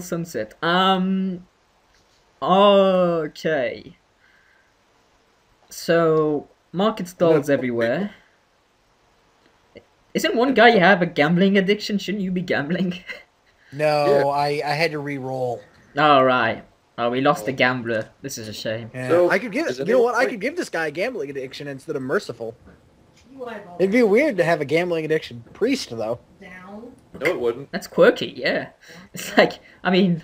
Eternal Sunset. Um. Okay. So market stalls everywhere. Isn't one guy you have a gambling addiction? Shouldn't you be gambling? No, Yeah. I I had to re-roll. All right. Oh, we lost the gambler. This is a shame. Yeah. So, I could give you know what? I could give this guy a gambling addiction instead of merciful. It'd be weird to have a gambling addiction priest though. Down. No, it wouldn't. That's quirky. Yeah. It's like I mean,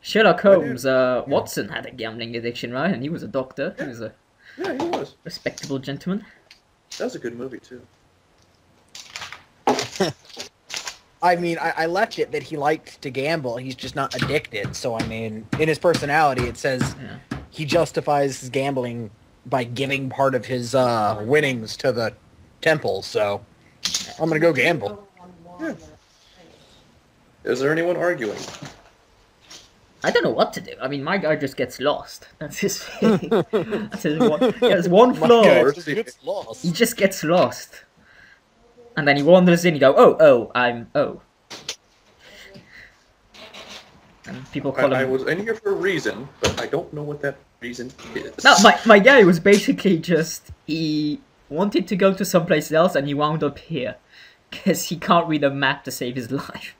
Sherlock Holmes. Uh, Watson had a gambling addiction, right? And he was a doctor. He was a Yeah, he was. respectable gentleman. That was a good movie too. I mean, I, I left it that he liked to gamble. He's just not addicted. So I mean, in his personality, it says Yeah. he justifies his gambling by giving part of his uh, winnings to the temple. So I'm gonna go gamble. Yeah. Is there anyone arguing? I don't know what to do. I mean, my guy just gets lost. That's his thing. That's his one. He has one My flaw. guy just gets lost. He just gets lost. And then he wanders in, you go, oh, oh, I'm, oh. And people I, call I him... was in here for a reason, but I don't know what that reason is. No, my, my guy was basically just, he wanted to go to someplace else and he wound up here. Because he can't read a map to save his life.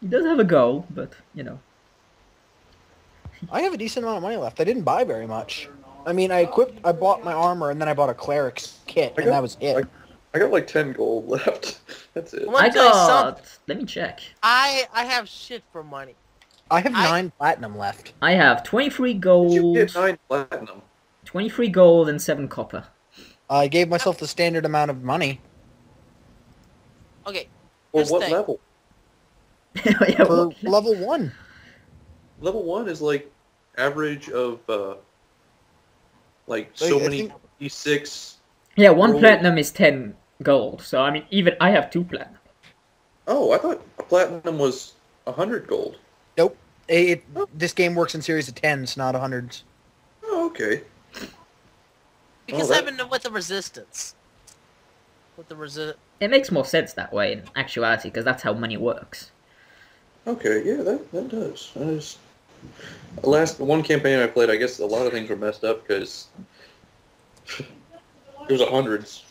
He does have a goal, but, you know. I have a decent amount of money left. I didn't buy very much. I mean, I equipped, I bought my armor, and then I bought a cleric's kit, I and that was it. like- I got like ten gold left. That's it. What? I Let me got... Let me check. I I have shit for money. I have I- nine platinum left. I have 23 Did gold, you get nine platinum? 23 gold and 7 copper. I gave myself the standard amount of money Okay, Or Here's what thing. level? Yeah, for what- level one. Level one is like average of uh like so I many think- d6. Yeah, one Roll. platinum is 10 gold. So, I mean, even I have two platinum. Oh, I thought a platinum was a hundred gold. Nope. It, this game works in series of tens, not hundreds. Oh, okay. because that- I've been with the resistance. With the resi- It makes more sense that way in actuality, because that's how money works. Okay, yeah, that that does. That is. Last one campaign I played, I guess a lot of things were messed up because there was a hundreds.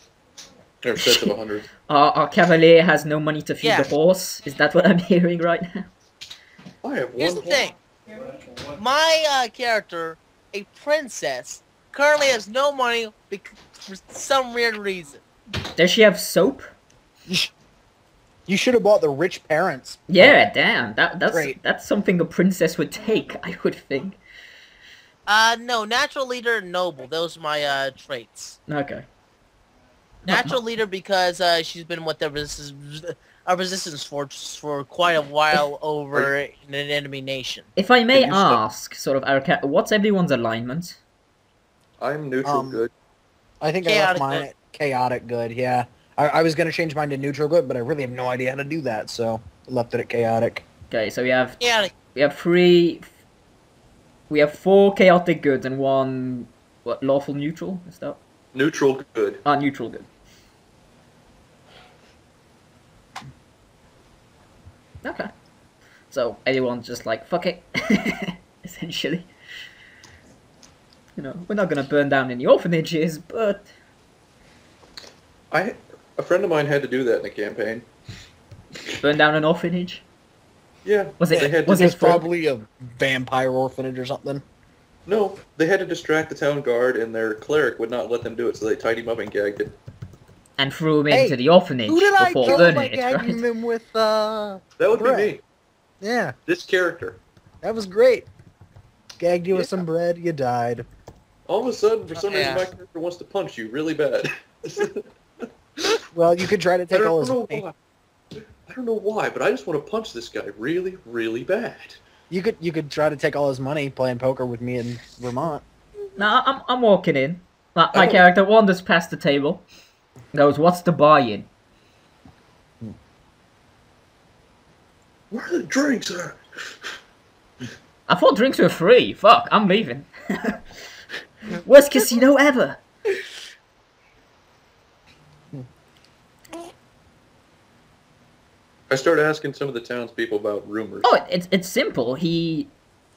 Or sets of a hundred. Our, our cavalier has no money to feed Yeah. the horse. Is that what I'm hearing right now? I have Here's one. the thing. My uh, character, a princess, currently has no money bec- for some weird reason. Does she have soap? You should have bought the rich parents. Yeah, damn. That that's Great. that's something a princess would take, I would think. Uh, no, natural leader noble. Those are my uh, traits. Okay. Natural leader because uh, she's been with the resistance, a resistance force for quite a while over in an enemy nation. If I may Can you stop- ask, sort of, our ca- what's everyone's alignment? I'm neutral Um, good. I think I Chaotic left mine good. chaotic good. Yeah, I, I was gonna change mine to neutral good, but I really have no idea how to do that, so left it at chaotic. Okay, so we have Yeah, we have three. We have four chaotic goods and one what lawful neutral is that? Neutral good. Ah, neutral good. Okay. So everyone's just like fuck it, essentially. You know, we're not gonna burn down any orphanages, but I a friend of mine had to do that in a campaign. burn down an orphanage. Yeah. Was it- They had to was it It's probably a vampire orphanage or something. No, they had to distract the town guard, and their cleric would not let them do it, so they tied him up and gagged him. And threw him Hey, into the orphanage Who did I before kill burning by it, gagging right? them with? Uh, That would Bread. be me. yeah, This character. that was great. Gagged you with some bread, you died. All of a sudden, for some reason, Yeah. my character wants to punch you really bad. Well, you could try to take all his money. why. I don't know why, but I just want to punch this guy really, really bad. You could you could try to take all his money playing poker with me in Vermont. Nah, I'm, I'm walking in. My, my Oh. character wanders past the table, goes, "What's the buy-in?" Where are the drinks at? I thought drinks were free. Fuck, I'm leaving. Worst casino ever. I started asking some of the townspeople about rumors. Oh, it's it's simple. He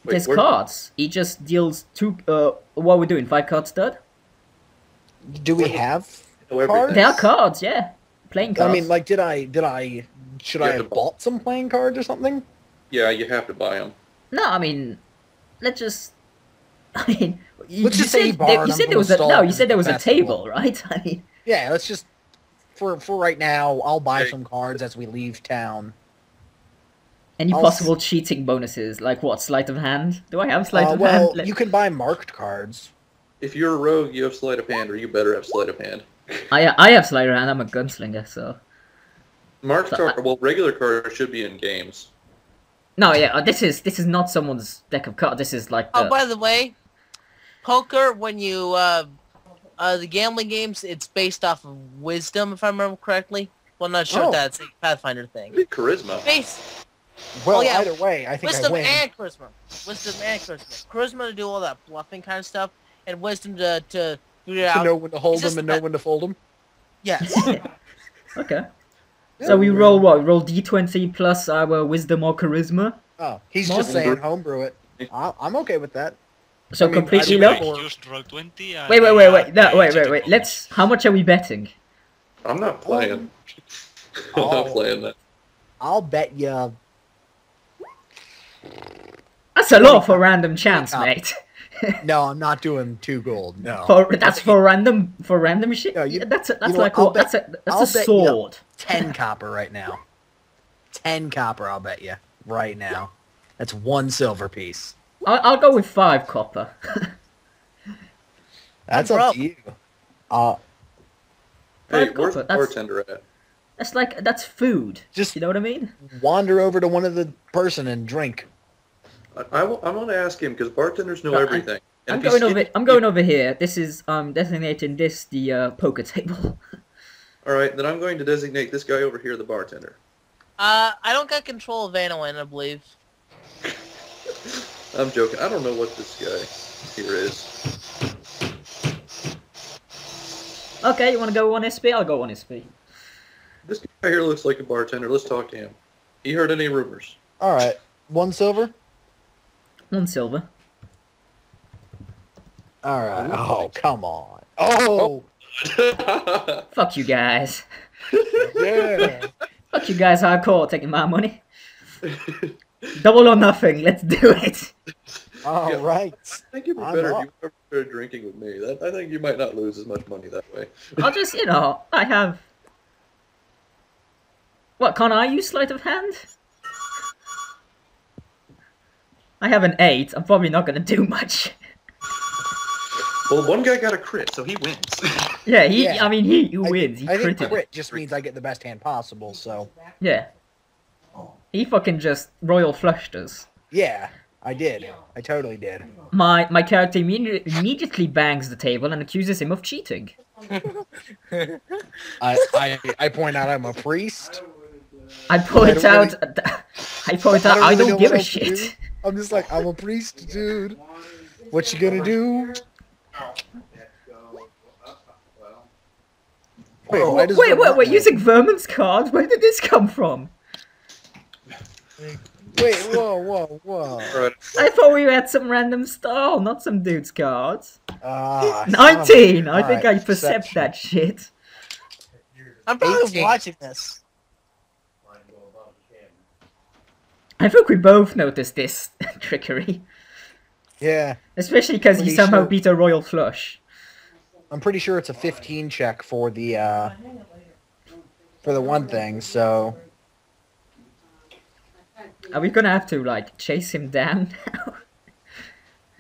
Wait, there's where- cards. He just deals two. Uh, what are we doing? Five cards stud. Do we have know everything. cards? There are cards, yeah. Playing cards. I mean, like, did I did I should You I have have to- bought some playing cards or something? Yeah, you have to buy them. no, I mean, let's just. I mean, you, Let's you just say he said, borrowed you them said from there was the a no. stall You said there was a basketball. table, right? I mean, Yeah, let's just for for right now. I'll buy Okay. some cards as we leave town. any I'll possible cheating bonuses? Like what? Sleight of hand? Do I have sleight Uh, of well, hand? Well, you can buy marked cards. If you're a rogue, you have sleight of hand, or you better have sleight of hand. I I have sleight of hand. I'm a gunslinger, so Marked So card, well, regular cards should be in games. no. Yeah, uh, this is this is not someone's deck of cards. This is like the, Oh, by the way, poker when you uh, uh, the gambling games, it's based off of wisdom, if I remember correctly. Well, I'm not sure Oh. if that's a Pathfinder thing. Maybe charisma. Base Well, Oh, yeah. either way, I think I wisdom win. and charisma. Wisdom and charisma. Charisma to do all that bluffing kind of stuff, and wisdom to to figure to out. know when to hold It's them and know that- when to fold them. Yes. okay. So we roll what? We roll d20 plus our wisdom or charisma. Oh, he's More just saying homebrew. homebrew it. I'm okay with that. So I mean, completely I low. like- Like, for- just roll 20 and Wait, wait, wait, wait. No, the wait, wait, wait. Let's. How much are we betting? I'm not playing. I'm not playing that. I'll bet you. That's a lot for random chance, mate. No, I'm not doing two gold. No, For that's for random for random shit. No, you- Yeah, that's a, that's you know like what, I'll bet- that's a that's I'll a bet you- sword. ten copper right now. Ten copper, I'll bet you right now. That's one silver piece. I'll, I'll go with five copper. That's I'm up broke. to you. Uh, Hey, Five where's copper, the that's- bartender at? that's like that's food. Just- you know what I mean? wander over to one of the person and drink. I, I, wa- I want to ask him because bartenders know No, everything. And I'm if he's going over. I'm going over here. This is um designating this the uh, poker table. All right, then I'm going to designate this guy over here the bartender. uh, I don't got control of Anowin, I believe. I'm joking. I don't know what this guy here is. okay, you want to go one SP? I'll go one SP. This guy here looks like a bartender. Let's talk to him. He heard any rumors? All right, one silver. One silver. All right. Oh, oh come on. Oh, Fuck you guys. yeah. Fuck you guys hardcore taking my money. Double or nothing. Let's do it. All Yeah. right. I think it'd be I'm better up. if you started drinking with me. That, I think you might not lose as much money that way. I'll just, you know, I have. What, can't I use sleight of hand? I have an 8. I'm probably not gonna do much. Well, one guy got a crit, so he wins. Yeah, he, Yeah. I mean, he, he wins. think, he I think crit just means I get the best hand possible. So Yeah. He fucking just royal flushed us. yeah, I did. I totally did. My my character immediately, immediately bangs the table and accuses him of cheating. I I, I point out I'm a priest. I point don't out, I point out, don't I really know don't give a to do. shit. I'm just like I'm a priest, dude. What you gonna do? Wait, wait, wait, wait, using Vermont's card? Where did this come from? Wait, whoa, whoa, whoa. All right. I thought we had some random style, not some dude's cards. Ah, 19! I think I Alright, percept perception. that shit. I'm probably 18. watching this. I think we both noticed this trickery. Yeah, Especially because he somehow sure- beat a royal flush. I'm pretty sure it's a 15 check for the uh for the one thing. So Are we gonna have to, like, chase him down now?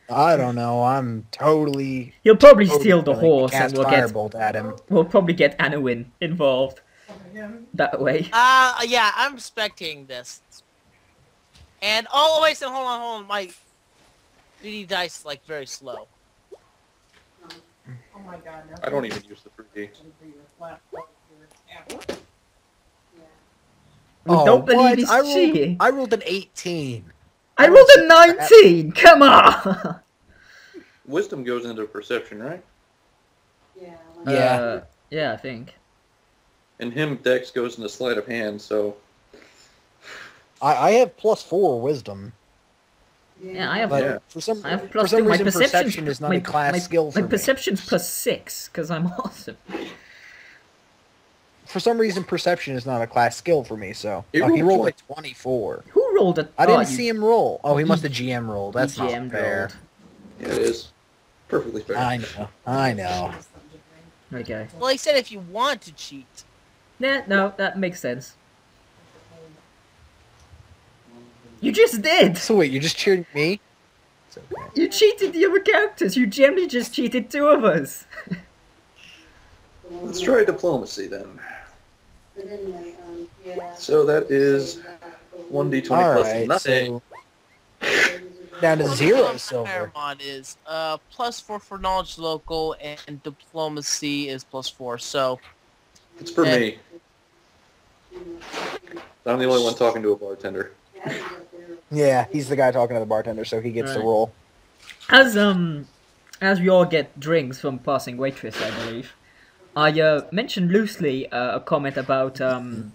I don't know. I'm totally He'll probably steal the totally horse and we'll get, firebolt at him. we'll probably get Anowin involved. That way. Uh, yeah, I'm expecting this. And, oh, wait, so hold on, hold on, my 3D dice is, like, very slow. Oh my god! I don't even use the 3D. We Oh, don't believe what? he's I rolled, cheating. I rolled an 18. I rolled a 19! Come on! Wisdom goes into perception, right? Yeah. Uh, yeah, I think. And him, Dex goes into sleight of hand, so I, I have plus four wisdom, Yeah, I have. Yeah. for some I have for plus some two. My perception, perception is not my, a class my, skill for My me. perception's plus six because I'm awesome. For some reason, perception is not a class skill for me. So He Oh, he rolled rolled a twenty-four. Who rolled it? I didn't you- see him roll. Oh, he must have GM rolled. That's not GM'd fair. rolled. Yeah, it is. Perfectly fair. I know. I know. Okay. Well, he said if you want to cheat. Yeah, no, that makes sense. You just did. So wait, you just cheered me? Okay. You cheated the other characters. You generally just cheated two of us. Let's try diplomacy then. So that is 1d20 All plus right. nothing. So down to zero What silver. Paramount is uh plus four for knowledge local and diplomacy is plus four. So It's for Yeah. me. I'm the only one talking to a bartender. Yeah, he's the guy talking to the bartender, so he gets to Right. roll. As um, as we all get drinks from passing waitress, I believe. I uh, mentioned loosely uh, a comment about um,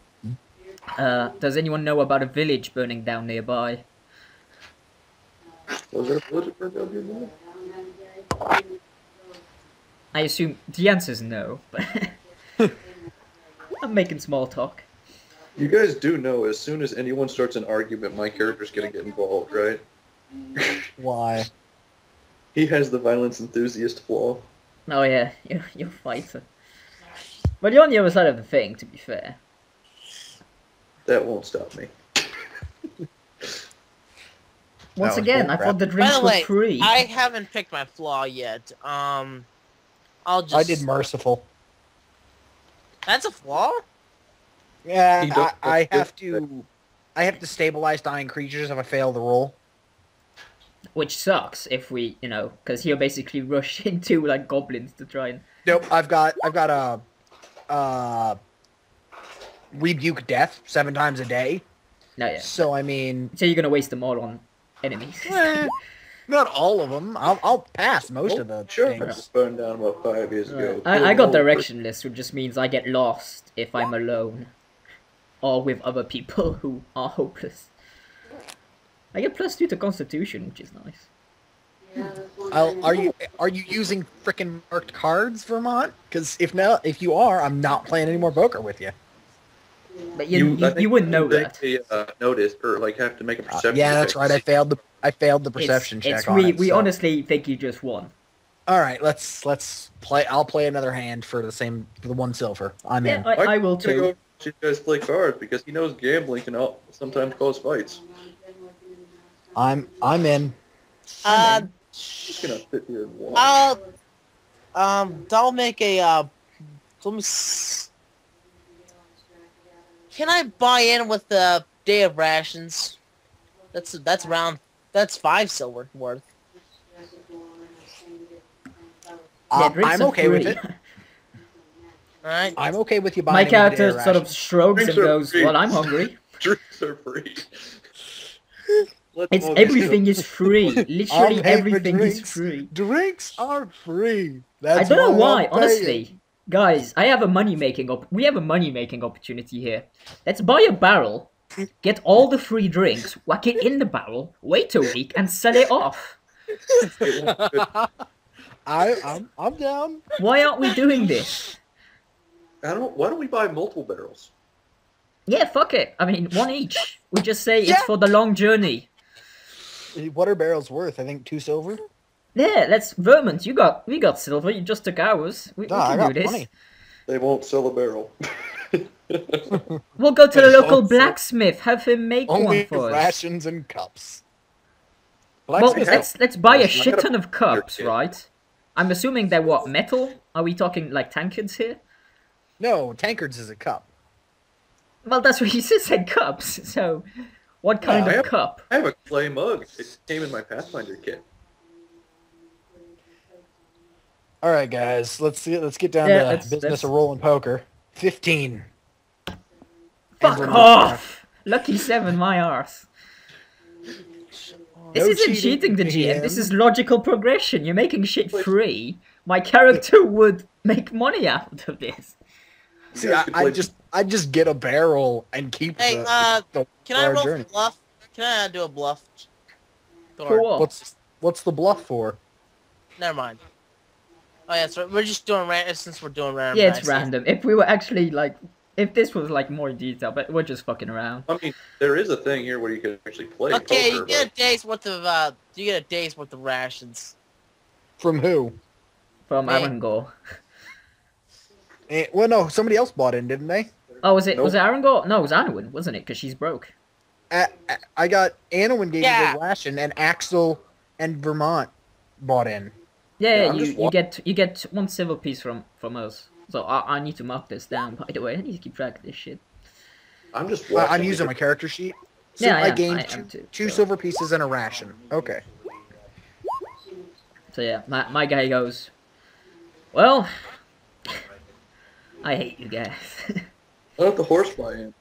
uh, does anyone know about a village burning down nearby? Was there a village at Burnt Down Nearby? I assume the answer is no, but I'm making small talk. You guys do know as soon as anyone starts an argument, my character's gonna get involved, right? Why? He has the violence enthusiast flaw. Oh yeah, you're, you're a fighter. But you're on the other side of the thing, to be fair. That won't stop me. Once again, I bullcrap. thought the by drinks the were free. I haven't picked my flaw yet. Um, I'll just. I did merciful. That's a flaw. Yeah, I, I have to. I have to stabilize dying creatures if I fail the roll. Which sucks if we, you know, because he'll basically rush into like goblins to try and. Nope. I've got. I've got a. Uh, rebuke death seven times a day. No, yeah. So I mean, So you're gonna waste them all on enemies. eh, not all of them. I'll, I'll pass most Oh, of the sure. things. just burned down about five years ago. I, I got Oh, directionless, which just means I get lost if I'm alone, or with other people who are hopeless. I get plus two to Constitution, which is nice. I'll, are you are you using frickin' marked cards, Vermont? Because if not, if you are, I'm not playing any more poker with you. But you you, I you, wouldn't know that. A, uh, notice or like have to make a Uh, perception. yeah, that's check right. I failed the I failed the It's- perception check it's on we it. we so- honestly think you just won. All right, let's let's play. I'll play another hand for the same for the one silver. I'm Yeah, in. I, I will Gonna too. you guys play cards because he knows gambling can all, sometimes cause fights. I'm I'm in. Uh, Just gonna sit here and watch. I'll. Um, I'll make a. Uh, let me. S- Can I buy in with the day of rations? That's that's around. That's five silver worth. Uh, drinks I'm are okay with it. All right. I'm okay with you buying. My me the character of sort of rations. shrugs and Drinks are goes, free. "Well, I'm hungry." Drinks are free. Let It's them all get everything is free. Literally pay for everything is free. Drinks are free. I don't know I'm why, paying. honestly. Guys, I have a money making op- we have a money making opportunity here. Let's buy a barrel, get all the free drinks, whack it in the barrel, wait a week and sell it off. I I'm I'm down. Why aren't we doing this? I don't. Why don't we buy multiple barrels? Yeah, fuck it. I mean, one each. We just say Yeah. it's for the long journey. What are barrels worth? I think two silver. Yeah, let's Vermont, you got we got silver, you just took ours. We, we Nah, I can got do this. money. They won't sell a barrel. We'll go to the local blacksmith, have him make one Only for us. rations and cups. Well, let's let's buy a shit ton of cups, right? I'm assuming they're what metal. Are we talking like tankards here? No, tankards is a cup. Well, that's what he says. Said cups. So, what kind Yeah, I of have- cup? I have a clay mug. It came in my Pathfinder kit. All right, guys. Let's see. Let's get down Yeah, to let's- business let's- of rolling poker. Fifteen. Fuck off! Lucky seven, my arse. This No isn't cheating, cheating the GM. GM. This is logical progression. You're making shit free. My character would make money out of this. See, I, could I just I'd just get a barrel and keep Hey, the, uh, the Can I roll journey. bluff? Can I uh, do a bluff? For Thor, what? What's what's the bluff for? never mind. Oh yeah, so we're just doing random since we're doing random. Yeah, it's dice. random. If we were actually like, if this was like more detail, but we're just fucking around. I mean, there is a thing here where you can actually play Okay, poker. you get a day's worth of uh, you get a day's worth of rations. From who? From Hey. Arangor. Eh, well, no, somebody else bought in, didn't they? Oh, was it was it Nope. Arangor? No, it was Anowin, wasn't it? Because she's broke. I got Anowin gave Yeah. me the ration, and Axel and Vermont bought in. Yeah, Yeah, yeah, I'm you, just you get you get one silver piece from from us. So I, I need to mark this down. By the way, I need to keep track of this shit. I'm just Uh, watching. I'm using my character sheet. So Yeah, I I gained I two, too, two so- silver pieces and a ration. Okay. So yeah, my my guy goes. Well, I hate you guys. Why don't the horse buy in?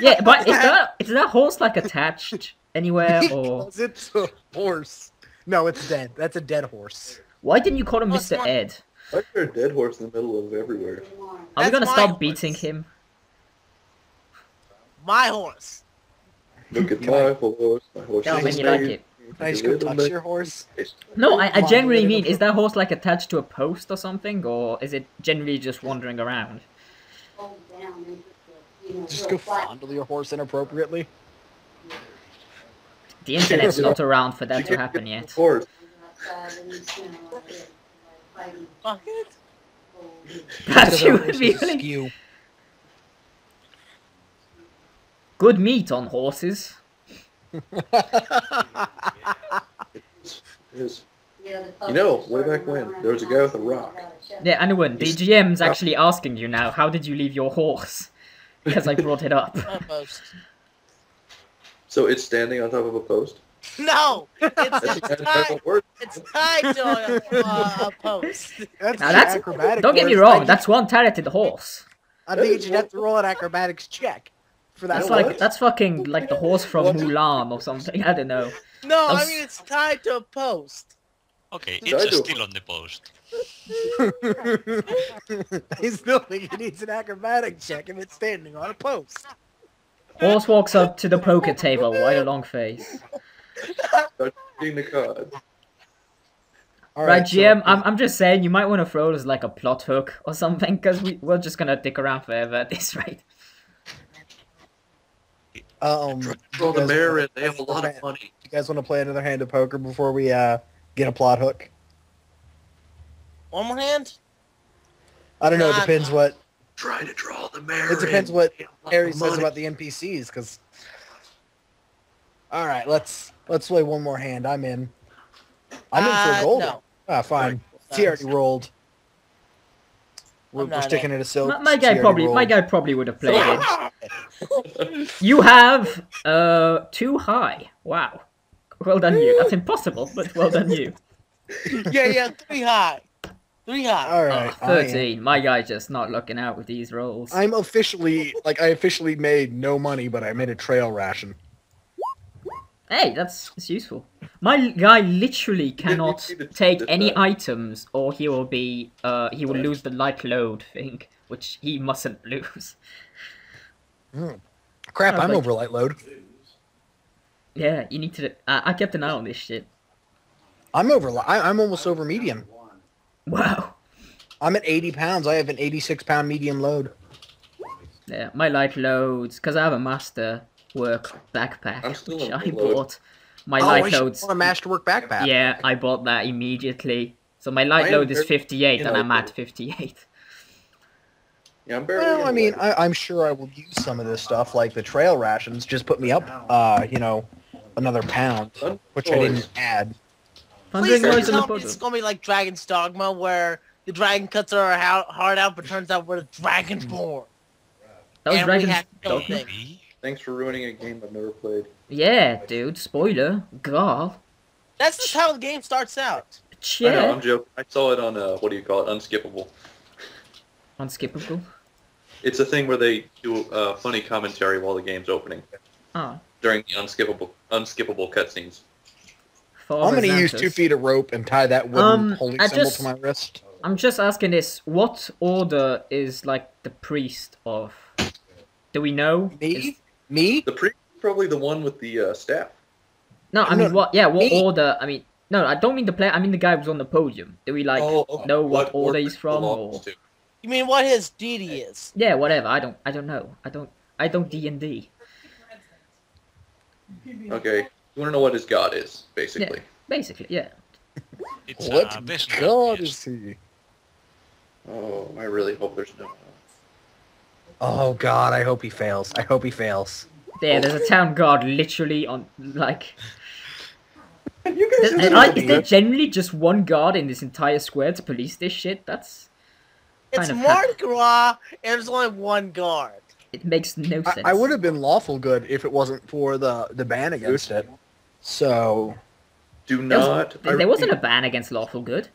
yeah, but is that is that horse like attached anywhere or Because it's a horse. No, it's dead. That's a dead horse. why didn't you call him Mr. it's Ed? Why is there a dead horse in the middle of everywhere? Are we gonna my stop horse. beating him? My horse. Look at my horse. My horse Tell is me you like it. Can I just go touch your horse? No, I, I generally mean, is that horse like attached to a post or something, or is it generally just wandering around? Just go fondle your horse inappropriately. The internet's not around for that to happen yet. Horse. Fuck it. That you would be really good meat on horses. Is You know, way back when, there was a guy with a rock. Yeah, anyone, the GM's actually asking you now, how did you leave your horse? Because I brought it up. So it's standing on top of a post. No, it's, That's, it's that's tied. what works. It's tied to a, uh, a post. That's Now that's acrobatic don't get me wrong, that's one talented horse. I think you should have to roll an acrobatics check for that. That's like what? that's fucking like the horse from Mulan or something. I don't know. No, I mean it's tied to a post. Okay, it's do- still on the post. I still think it needs an acrobatic check if it's standing on a post. Horse walks up to the poker table, white a long face. Start shooting the cards. All Right, so- GM, I'm, I'm just saying you might want to throw it as like a plot hook or something, because we, we're just gonna dick around forever at this rate. Um, Throw the guys mayor in. They have a lot of another money. You guys want to play another hand of poker before we uh get a plot hook? One more hand. I don't know. It depends what Try to draw the mayor. it depends in. what They have a lot Harry says money. about the NPCs. Because all right, let's let's play one more hand. I'm in. I'm in for Uh, a gold. no. Ah, fine. He already rolled. We're, I'm we're not sticking it a silk. My, my guy He already probably my guy probably would have played it. You have uh too high. Wow. Well done you. That's impossible, but well done you. Yeah, yeah, three high. Three high. All Oh, am. 13. My guy's just not looking out with these rolls. I'm officially like I officially made no money, but I made a trail ration. Hey, that's, that's useful. My guy literally cannot take any items or he will be uh he will lose the light load thing, which he mustn't lose. Crap, Oh, I'm but- over light load. Yeah, you need to uh, I kept an eye on this shit. I'm over. I, I'm almost over medium. Wow. I'm at 80 pounds. I have an 86 pound medium load. Yeah, my light loads because I have a master work backpack which I load. bought. My oh, light should loads a masterwork backpack. Yeah, I bought that immediately. So my light load is 58 and I'm at 58. Yeah, I'm barely. Well, I mean. I, I'm sure I will use some of this stuff, like the trail rations. Just put me up, uh, you know, another pound, which I didn't add. Please don't noise on the tell me it's bottom. gonna be like Dragon's Dogma, where the dragon cuts our hou- heart out, but turns out we're the dragonborn. That was and we Dragon's have Dogma. Things. Me? Thanks for ruining a game I've never played. Yeah, dude. Spoiler. God. That's just how the game starts out. I know, I'm joking. I saw it on uh, what do you call it? Unskippable. Unskippable. It's a thing where they do uh, funny commentary while the game's opening Oh. during the unskippable unskippable cutscenes. Father I'm gonna use two feet of rope and tie that wooden Um, holy I symbol just- to my wrist. I'm just asking this: what order is like the priest of? Do we know? Me? Is- Me? The priest is probably the one with the uh, staff. No, I No, mean what? Yeah, what me. order? I mean, no, I don't mean the player. I mean the guy who's on the podium. Do we like oh, okay. know what, order he's from? Or... to. You mean what his deity is? Yeah, whatever. I don't. I don't know. I don't. I don't D and D. Okay. You want to know what his god is, basically. Basically, yeah. It's What uh, this god is is he? Oh, I really hope there's no. Oh god, I hope he fails. I hope he fails. Yeah, there's a town guard literally on like. You Is, guys I- is there generally just one guard in this entire square to police this shit? That's It's Kind of Mardi Gras, and there's only one guard. it makes no sense. I would have been lawful good if it wasn't for the the ban against it. So Do There, was, not. there, there wasn't a ban against lawful good.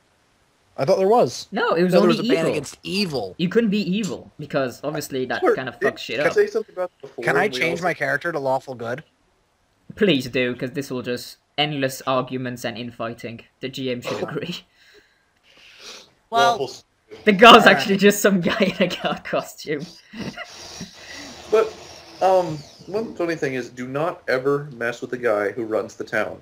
I thought there was. No, it was No, there only was a ban evil. against evil. You couldn't be evil because obviously that Sure, kind of did- fucks shit Can I up. say something about before? Can I change also- my character to lawful good? Please do, because this will just endless arguments and infighting. The GM should agree. Well, Lawful- The guard's Alright. actually just some guy in a guard costume. But um, one funny thing is, do not ever mess with the guy who runs the town.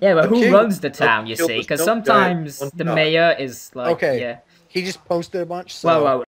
Yeah, but The who king runs the of town, you see? Because sometimes the mayor is like, Okay. yeah. He just posted a bunch. So Well, well,